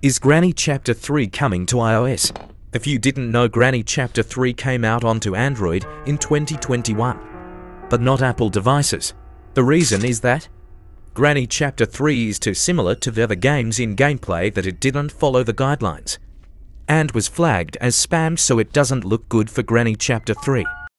Is Granny Chapter 3 coming to iOS? If you didn't know Granny Chapter 3 came out onto Android in 2021, but not Apple devices. The reason is that Granny Chapter 3 is too similar to the other games in gameplay that it didn't follow the guidelines, and was flagged as spam so it doesn't look good for Granny Chapter 3.